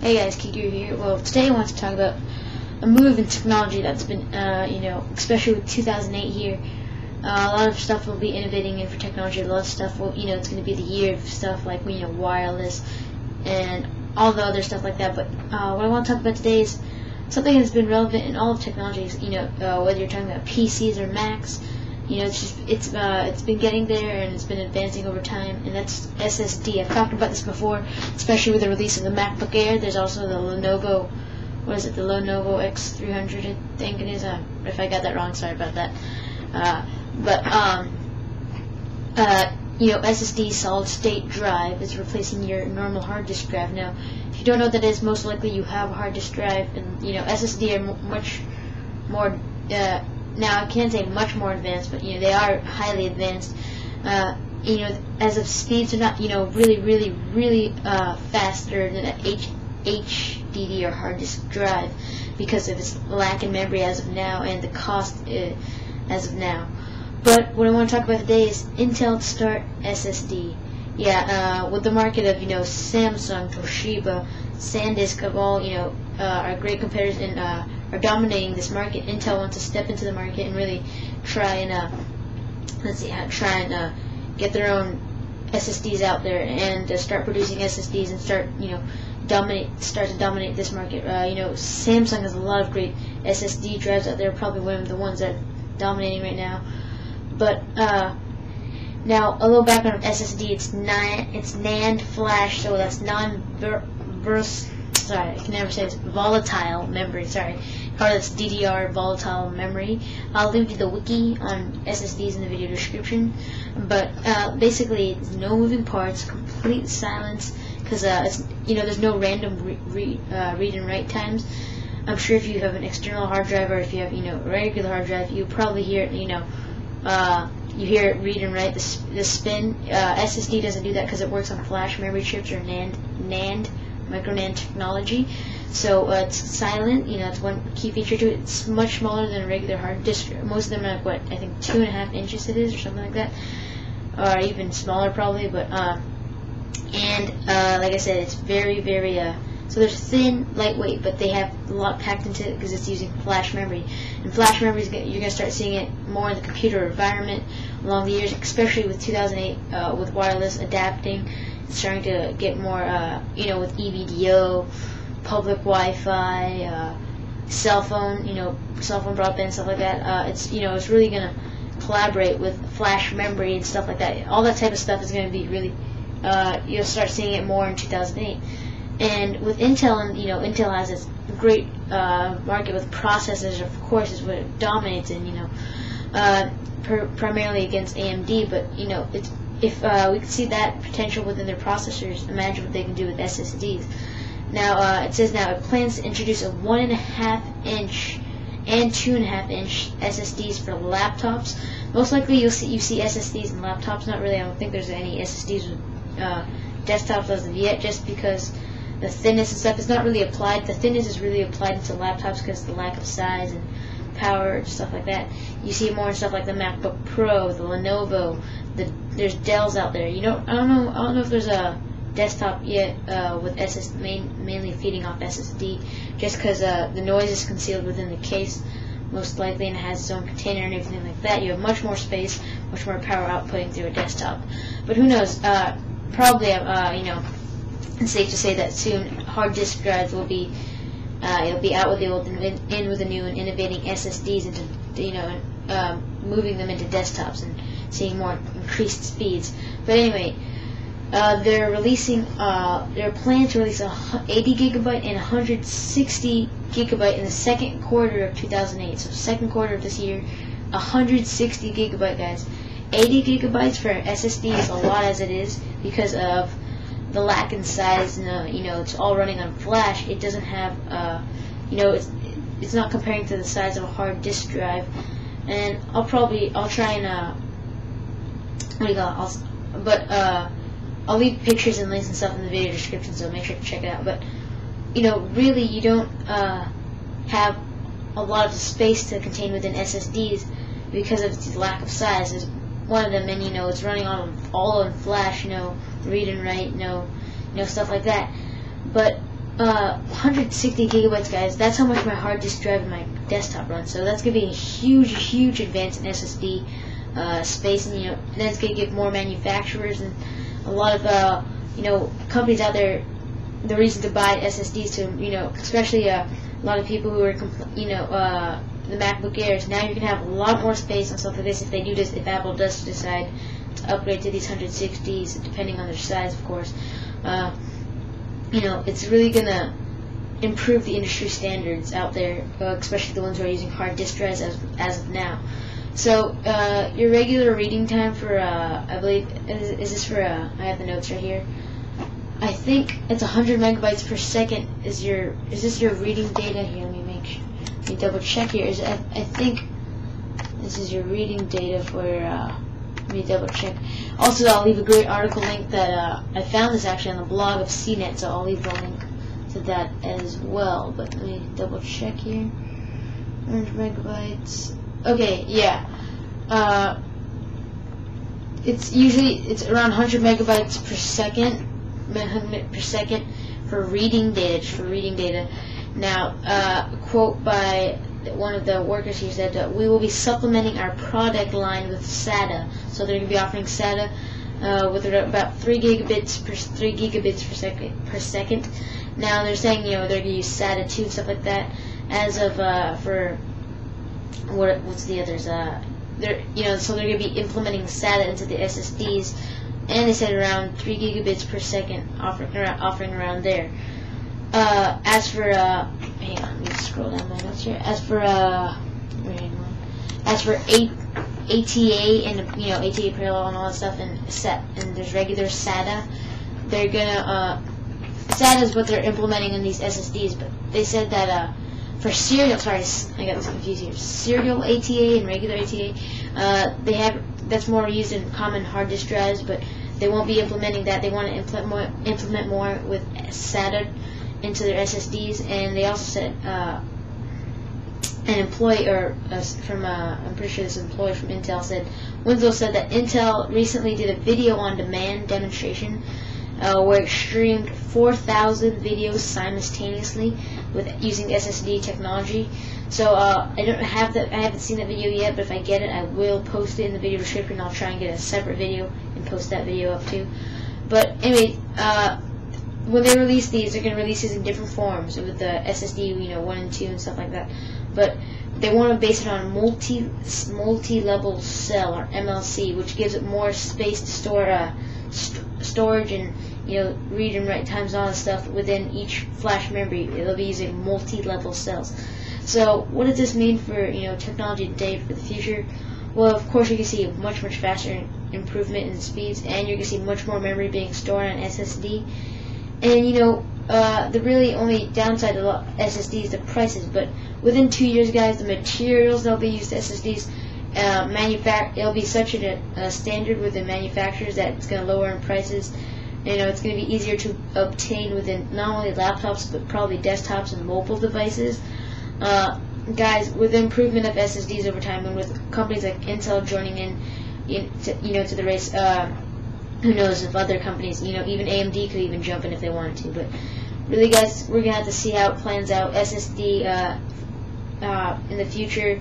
Hey guys, Kid Guru here. Well, today I want to talk about a move in technology that's been, uh, you know, especially with 2008 here. Uh, a lot of stuff will be innovating in for technology. A lot of stuff will, you know, it's going to be the year of stuff like, you know, wireless and all the other stuff like that. But uh, what I want to talk about today is something that's been relevant in all of technologies. You know, uh, whether you're talking about PCs or Macs, you know, it's just it's uh, it's been getting there and it's been advancing over time, and that's SSD. I've talked about this before, especially with the release of the MacBook Air. There's also the Lenovo, what is it, the Lenovo X300, I think it is. Uh, if I got that wrong, sorry about that. Uh, but um, uh, you know, SSD solid state drive is replacing your normal hard disk drive. Now, if you don't know what that is, most likely you have a hard disk drive, and you know, SSD are much more uh, now I can't say much more advanced, but you know they are highly advanced. Uh, you know, as of speeds are not you know really really really uh, faster than an H HDD or hard disk drive because of its lack in memory as of now and the cost uh, as of now. But what I want to talk about today is Intel Start SSD. Yeah, uh, with the market of you know Samsung, Toshiba, SanDisk of all you know uh, are great competitors and uh, are dominating this market. Intel wants to step into the market and really try and uh, let's see, try and uh, get their own SSDs out there and uh, start producing SSDs and start you know dominate start to dominate this market. Uh, you know, Samsung has a lot of great SSD drives out there. Probably one of the ones that are dominating right now. But uh, now a little background on SSD. It's NAND, it's NAND flash, so that's non-burst sorry, I can never say this, volatile memory, sorry, of this DDR volatile memory. I'll leave you the wiki on SSDs in the video description, but uh, basically it's no moving parts, complete silence, because uh, you know, there's no random re re uh, read and write times. I'm sure if you have an external hard drive or if you have, you know, a regular hard drive, you probably hear it, you know, uh, you hear it read and write the, the spin. Uh, SSD doesn't do that because it works on flash memory chips or NAND, NAND micro NAND technology. So uh, it's silent. You know, it's one key feature to it. It's much smaller than a regular hard disk. Most of them are like what I think two and a half inches it is, or something like that, or even smaller probably. But um, and uh, like I said, it's very very uh, so there's thin, lightweight, but they have a lot packed into it because it's using flash memory. And flash memory, you're going to start seeing it more in the computer environment along the years, especially with 2008 uh, with wireless adapting starting to get more, uh, you know, with EVDO, public Wi-Fi, uh, cell phone, you know, cell phone broadband, stuff like that. Uh, it's, you know, it's really going to collaborate with flash memory and stuff like that. All that type of stuff is going to be really, uh, you'll start seeing it more in 2008. And with Intel, and you know, Intel has this great uh, market with processors, of course, is what it dominates in, you know, uh, primarily against AMD, but, you know, it's if uh, we could see that potential within their processors, imagine what they can do with SSDs. Now, uh, it says now it plans to introduce a one and a half inch and two and a half inch SSDs for laptops. Most likely, you'll see you see SSDs in laptops. Not really. I don't think there's any SSDs with uh, desktops as of yet, just because the thinness and stuff is not really applied. The thinness is really applied into laptops because the lack of size and power and stuff like that. You see more stuff like the MacBook Pro, the Lenovo, there's Dells out there. You know, I don't know, I don't know if there's a desktop yet uh, with SS main, mainly feeding off SSD, just because uh, the noise is concealed within the case, most likely, and it has its own container and everything like that. You have much more space, much more power outputting through a desktop. But who knows? Uh, probably, uh, you know, it's safe to say that soon hard disk drives will be uh, it'll be out with the old and in with the new and innovating SSDs into you know um, moving them into desktops and seeing more increased speeds. But anyway, uh, they're releasing uh, they're planning to release a 80 gigabyte and 160 gigabyte in the second quarter of 2008. So second quarter of this year, 160 gigabyte guys. 80 gigabytes for SSD is a lot as it is because of the lack in size, and, uh, you know, it's all running on flash. It doesn't have, uh, you know, it's it's not comparing to the size of a hard disk drive. And I'll probably I'll try and you but uh, I'll leave pictures and links and stuff in the video description, so make sure to check it out. But you know, really, you don't uh, have a lot of space to contain within SSDs because of its lack of size. One of them, and you know, it's running on all on flash. You know read and write, no, no stuff like that. But uh, 160 gigabytes, guys. That's how much my hard disk drive and my desktop runs. So that's gonna be a huge, huge advance in SSD uh, space, and you know that's gonna give more manufacturers and a lot of uh, you know companies out there the reason to buy SSDs to you know especially uh, a lot of people who are you know uh, the MacBook Airs. Now you can have a lot more space and stuff like this if they do this. If Apple does decide to upgrade to these 160s, depending on their size, of course. Uh, you know, it's really gonna improve the industry standards out there, uh, especially the ones who are using hard disk drives as, as of now. So, uh, your regular reading time for, uh, I believe, is, is this for, uh, I have the notes right here. I think it's 100 megabytes per second is your, is this your reading data here? Let me make let me double check here. Is I, I think this is your reading data for, uh, let me double check. Also, I'll leave a great article link that uh, I found this actually on the blog of CNET, so I'll leave the link to that as well. But let me double check here. 100 megabytes. Okay, yeah. Uh, it's usually it's around 100 megabytes per second, per second for reading data, for reading data. Now, uh, quote by one of the workers here said uh, we will be supplementing our product line with SATA. So they're going to be offering SATA uh, with about three gigabits per three gigabits per second per second. Now they're saying you know they're to use SATA 2 and stuff like that as of uh, for what what's the others uh they're you know so they're going to be implementing SATA into the SSDs and they said around three gigabits per second offering offering around there. Uh, as for uh, hang on, let me scroll down my notes here. As for uh, as for eight ATA and you know ATA parallel and all that stuff and set and there's regular SATA, they're gonna uh, SATA is what they're implementing in these SSDs. But they said that uh, for serial, sorry, I got this confused here. Serial ATA and regular ATA, uh, they have that's more used in common hard disk drives, but they won't be implementing that. They want to implement more, implement more with SATA into their SSDs, and they also said uh, an employee or uh, from uh, I'm pretty sure this employee from Intel said Winslow said that Intel recently did a video on demand demonstration uh, where it streamed 4,000 videos simultaneously with using SSD technology. So uh, I don't have that. I haven't seen that video yet, but if I get it, I will post it in the video description. I'll try and get a separate video and post that video up too. But anyway, uh, when they release these, they're going to release these in different forms with the SSD, you know, one and two and stuff like that. But they want to base it on multi multi-level cell or MLC, which gives it more space to store uh, st storage and you know read and write times on stuff within each flash memory. It'll be using multi-level cells. So what does this mean for you know technology today for the future? Well, of course, you can see much much faster improvement in speeds, and you can see much more memory being stored on SSD and you know, uh, the really only downside of SSD is the prices. But within two years, guys, the materials that'll be used to SSDs, uh, it'll be such a, a standard with the manufacturers that it's going to lower in prices. You know, it's going to be easier to obtain within not only laptops but probably desktops and mobile devices. Uh, guys, with the improvement of SSDs over time, and with companies like Intel joining in, in to, you know, to the race. Uh, who knows if other companies, you know, even AMD could even jump in if they wanted to. But really, guys, we're gonna have to see how it plans out. SSD uh, uh, in the future,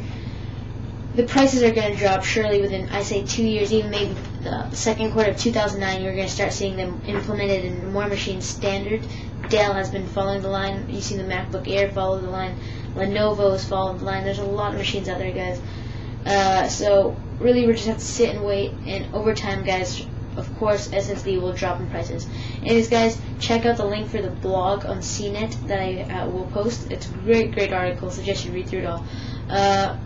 the prices are gonna drop surely within, I say, two years, even maybe the second quarter of 2009. You're gonna start seeing them implemented in more machine standard. Dell has been following the line. You see the MacBook Air follow the line. Lenovo is following the line. There's a lot of machines out there, guys. Uh, so really, we just have to sit and wait. And over time, guys, of course SSD will drop in prices. Anyways, guys, check out the link for the blog on CNET that I uh, will post. It's a great, great article. Suggest you read through it all. Uh,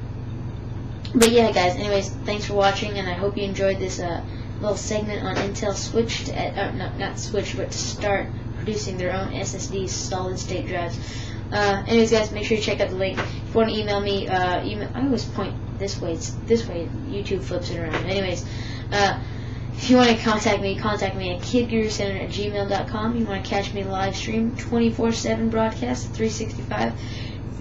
but yeah, guys. Anyways, thanks for watching, and I hope you enjoyed this uh, little segment on Intel Switch to uh, not not Switch, but to start producing their own SSD solid state drives. Uh, anyways, guys, make sure you check out the link. If you want to email me, uh, email. I always point this way. It's this way. YouTube flips it around. Anyways. Uh, if you want to contact me, contact me at kidgurucenter at gmail.com. You want to catch me live stream 24-7 broadcast, 365, uh,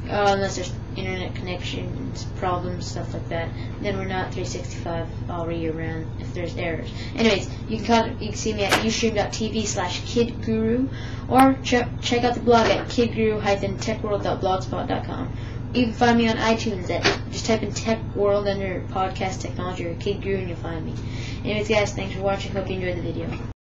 unless there's internet connections, problems, stuff like that, then we're not 365 all year round if there's errors. Anyways, you can you can see me at ustream.tv slash kidguru or check, check out the blog at kidguru-techworld.blogspot.com. You can find me on iTunes at just type in Tech World under podcast technology or Kid Guru and you'll find me. Anyways guys, thanks for watching. Hope you enjoyed the video.